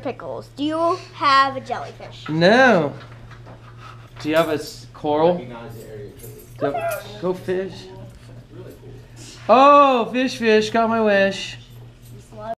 pickles. Do you have a jellyfish? No. Do you have a coral? Go, fish. Oh, fish, fish, got my wish.